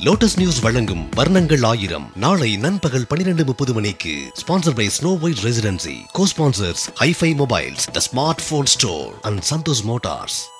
Lotus news வழங்கும் வர்ணங்கள் ஆயிரம். நாளை நண்பகல் பனிரெண்டு முப்பது மணிக்கு sponsor by snow white residency co sponsors hifi mobiles the smart phone store and Santhosh motors